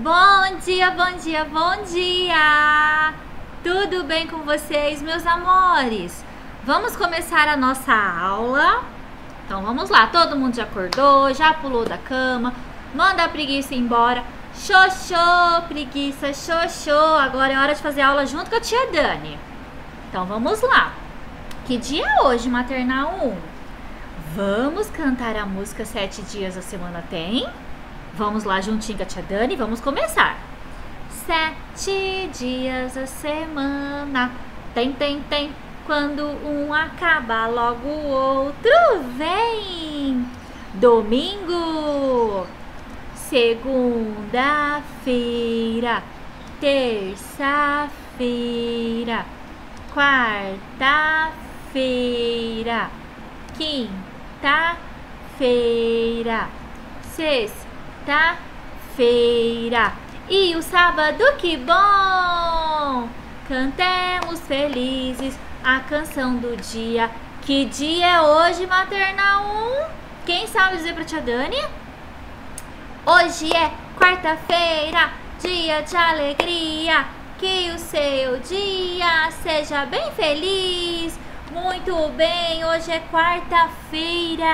Bom dia, bom dia, bom dia! Tudo bem com vocês, meus amores? Vamos começar a nossa aula. Então vamos lá, todo mundo já acordou, já pulou da cama, manda a preguiça embora. Xoxô, preguiça, xoxô. Agora é hora de fazer aula junto com a tia Dani. Então vamos lá. Que dia é hoje, maternal 1? Vamos cantar a música Sete Dias a Semana Tem? Vamos lá juntinho tia Dani, vamos começar. Sete dias a semana tem, tem, tem. Quando um acaba, logo o outro vem. Domingo, segunda-feira, terça-feira, quarta-feira, quinta-feira, sexta-feira e o sábado que bom! Cantemos felizes a canção do dia. Que dia é hoje, maternal 1? Quem sabe dizer pra tia Dani? Hoje é quarta-feira, dia de alegria. Que o seu dia seja bem feliz. Muito bem, hoje é quarta-feira.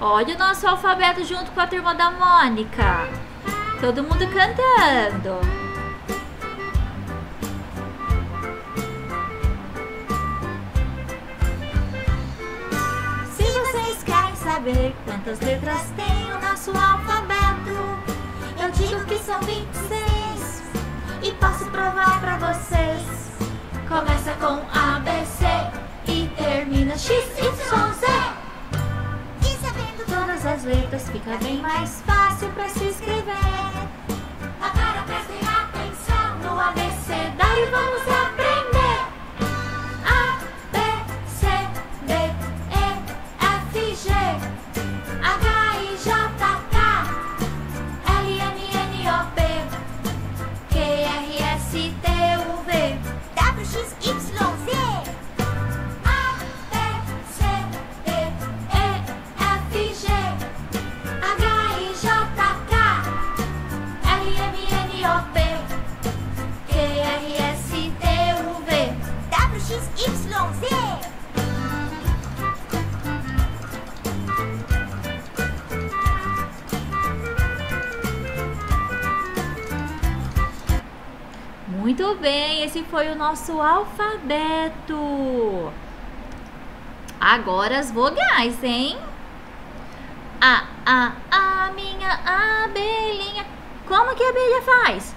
Olha o nosso alfabeto junto com a turma da Mônica. Todo mundo cantando. Se vocês querem saber quantas letras tem o nosso alfabeto, eu digo que são 26 e posso provar pra vocês. Começa com A, B, C e termina X, Z. Todas as letras fica bem mais fácil pra se escrever. Agora prestem atenção no abecedário, vamos aprender. Muito bem, esse foi o nosso alfabeto. Agora as vogais, hein? A, a, a, minha abelhinha. Como que a abelha faz?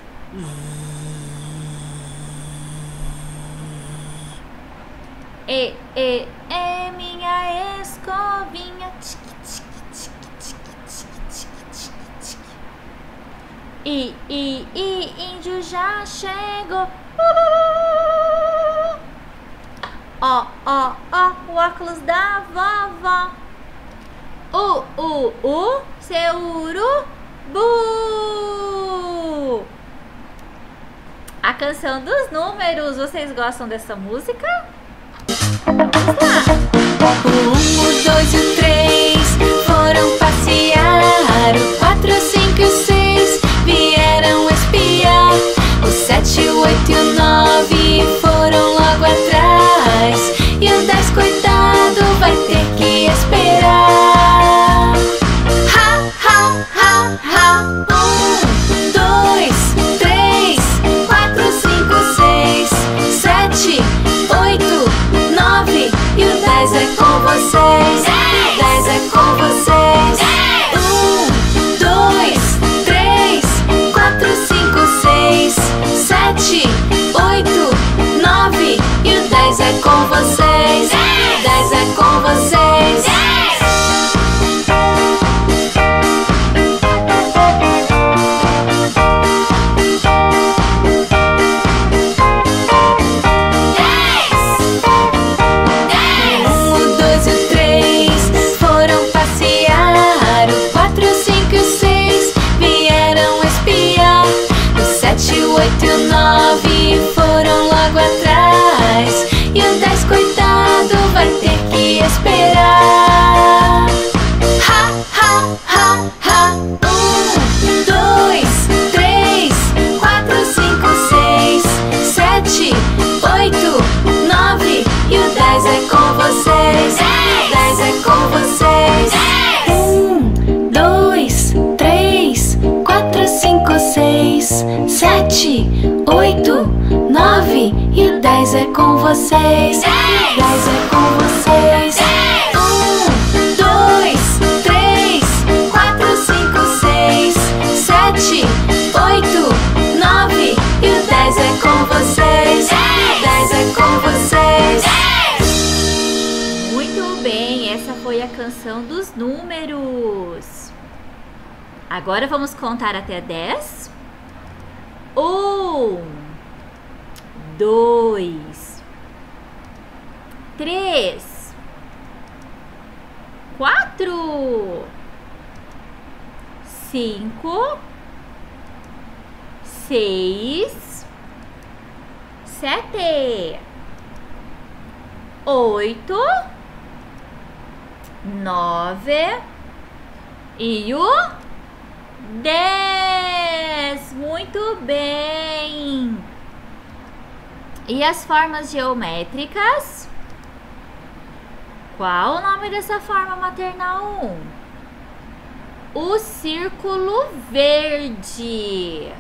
E, e, e, minha escovinha tic, tic, tic, tic, tic, tic. E, e, e, índio já chegou. Ó, ó, ó, o óculos da vovó. U, u, u, seu urubu. A canção dos números, vocês gostam dessa música? Vamos lá. Um, dois com vocês. Dez é com vocês. Dez é com vocês. O dez é com vocês. Um, dois, três, quatro, cinco, seis, sete, oito, nove e o dez é com vocês. O dez é com vocês. Muito bem, essa foi a canção dos números. Agora vamos contar até 10. Um, dois, três, quatro, cinco, seis, sete, oito nove e o dez. Muito bem. E as formas geométricas? Qual o nome dessa forma maternal? O círculo verde.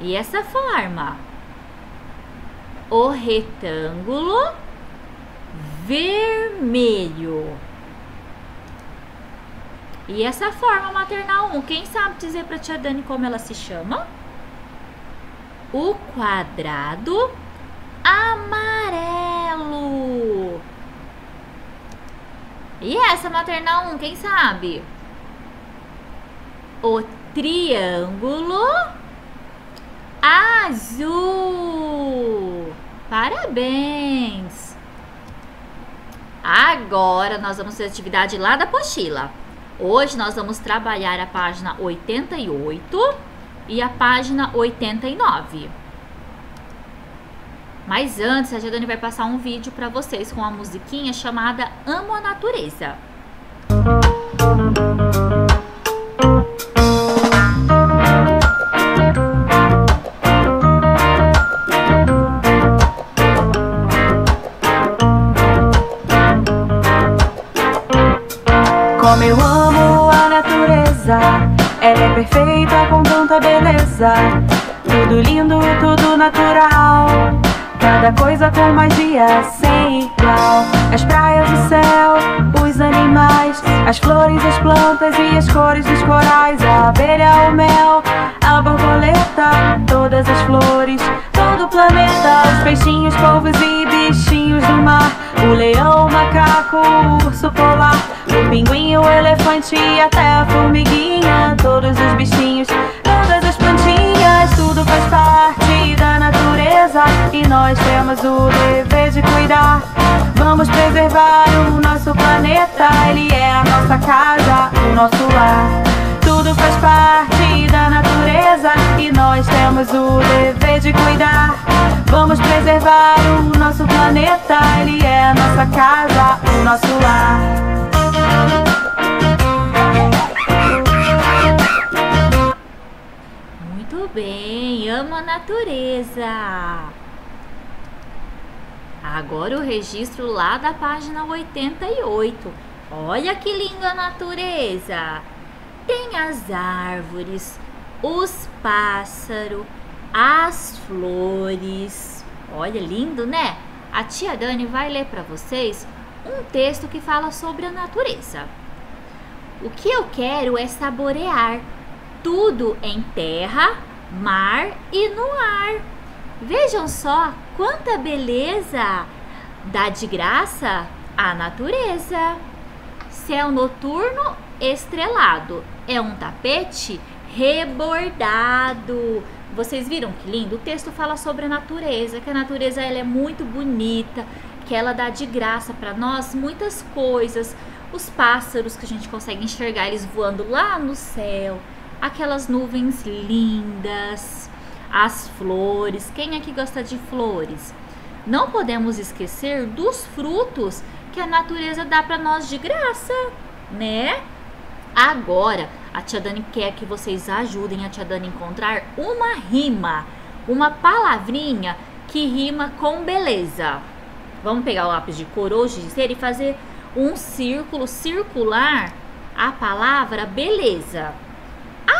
E essa forma? O retângulo vermelho. E essa forma maternal 1, quem sabe dizer para tia Dani como ela se chama? O quadrado amarelo. E essa maternal 1, quem sabe? O triângulo azul. Parabéns! Agora nós vamos fazer a atividade lá da apostila. Hoje nós vamos trabalhar a página 88 e a página 89. Mas antes, a Jadane vai passar um vídeo para vocês com uma musiquinha chamada Amo a Natureza. Como eu amo a natureza, ela é perfeita com tanta beleza. Tudo lindo, tudo natural. Cada coisa com magia sem igual. As praias, o céu, os animais, as flores, as plantas e as cores dos corais. A abelha, o mel, a borboleta, todas as flores, todo o planeta. Os peixinhos, polvos e bichinhos do mar. O leão, o macaco, o urso polar, o pinguim, o elefante e até a formiguinha. Todos os bichinhos, todas as plantinhas, tudo faz parte da natureza e nós temos o dever de cuidar. Vamos preservar o nosso planeta, ele é a nossa casa, o nosso lar. Tudo faz parte da natureza e nós temos o dever de cuidar. Vamos preservar o nosso planeta, ele é a nossa casa, o nosso lar. Muito bem, amo a natureza. Agora o registro lá da página 88. Olha que linda a natureza. Tem as árvores, os pássaros, as flores. Olha, lindo, né? A tia Dani vai ler para vocês um texto que fala sobre a natureza. O que eu quero é saborear tudo em terra, mar e no ar. Vejam só quanta beleza dá de graça a natureza. Céu noturno estrelado é um tapete rebordado. Vocês viram que lindo? O texto fala sobre a natureza, que a natureza ela é muito bonita, que ela dá de graça para nós muitas coisas. Os pássaros que a gente consegue enxergar eles voando lá no céu, aquelas nuvens lindas, as flores. Quem aqui gosta de flores? Não podemos esquecer dos frutos que a natureza dá para nós de graça, né? Agora, a tia Dani quer que vocês ajudem a tia Dani a encontrar uma rima, uma palavrinha que rima com beleza. Vamos pegar o lápis de cor hoje de cera e fazer um círculo circular a palavra beleza.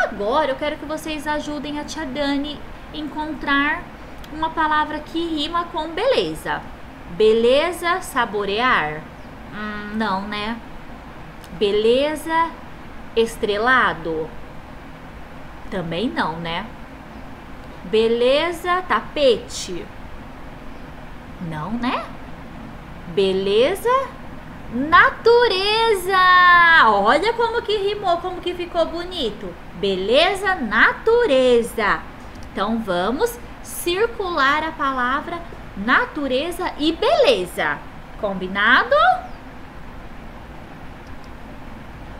Agora eu quero que vocês ajudem a tia Dani encontrar uma palavra que rima com beleza. Beleza, saborear? Hum, não, né? Beleza, estrelado? Também não, né? Beleza, tapete? Não, né? Beleza, natureza. Olha como que rimou, como que ficou bonito. Beleza, natureza. Então vamos circular a palavra natureza e beleza. Combinado?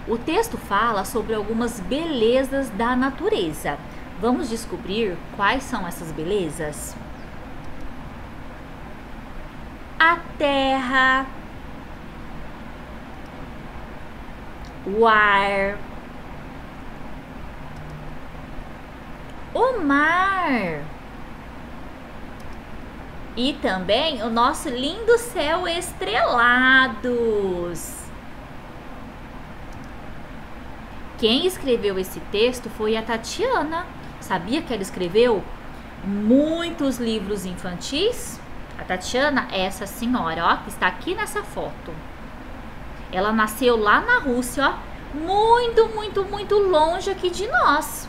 O texto fala sobre algumas belezas da natureza. Vamos descobrir quais são essas belezas? A terra, o ar, o mar e também o nosso lindo céu estrelados. Quem escreveu esse texto foi a Tatiana. Sabia que ela escreveu muitos livros infantis? A Tatiana é essa senhora, ó, que está aqui nessa foto. Ela nasceu lá na Rússia, ó, muito, muito, muito longe aqui de nós,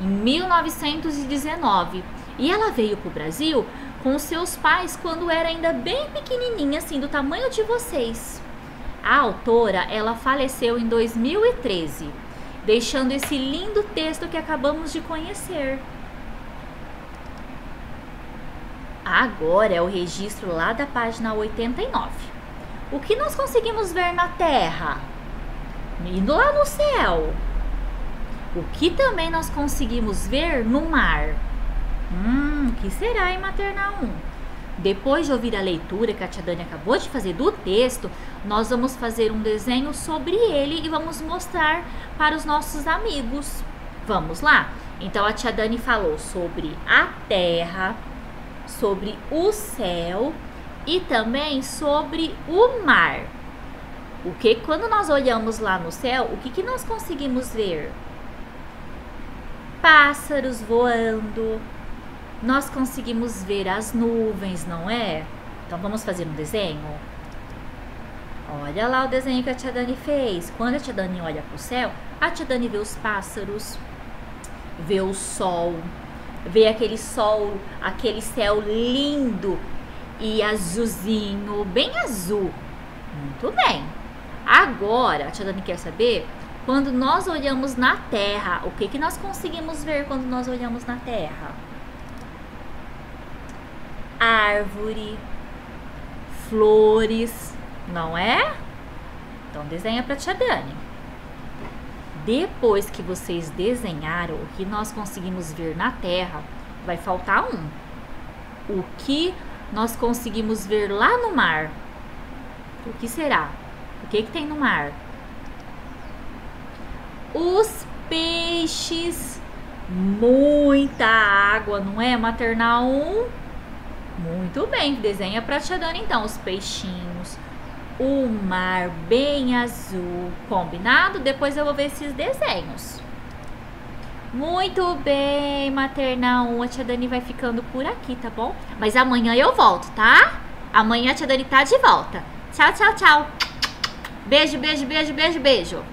em 1919. E ela veio para o Brasil com seus pais quando era ainda bem pequenininha, assim, do tamanho de vocês. A autora, ela faleceu em 2013, deixando esse lindo texto que acabamos de conhecer. Agora é o registro lá da página 89. O que nós conseguimos ver na Terra? Indo lá no céu. O que também nós conseguimos ver no mar? Hum, que será em Maternal 1? Depois de ouvir a leitura que a tia Dani acabou de fazer do texto, nós vamos fazer um desenho sobre ele e vamos mostrar para os nossos amigos. Vamos lá? Então a tia Dani falou sobre a terra, sobre o céu e também sobre o mar. O que quando nós olhamos lá no céu, o que, que nós conseguimos ver? Pássaros voando, nós conseguimos ver as nuvens, não é? Então vamos fazer um desenho? Olha lá o desenho que a tia Dani fez. Quando a tia Dani olha para o céu, a tia Dani vê os pássaros, vê o sol, vê aquele sol, aquele céu lindo e azulzinho, bem azul. Muito bem. Agora, a tia Dani quer saber quando nós olhamos na Terra, o que, que nós conseguimos ver quando nós olhamos na Terra? árvore, flores, não é? Então desenha para tia Dani. Depois que vocês desenharam o que nós conseguimos ver na Terra, vai faltar um. O que nós conseguimos ver lá no mar? O que será? O que, que tem no mar? Os peixes, muita água, não é? Maternal 1 muito bem, desenha para tia Dani então os peixinhos, o mar bem azul, combinado? Depois eu vou ver esses desenhos. Muito bem, maternal 1, a tia Dani vai ficando por aqui, tá bom? Mas amanhã eu volto, tá? Amanhã a tia Dani tá de volta. Tchau, tchau, tchau. Beijo, beijo, beijo, beijo, beijo.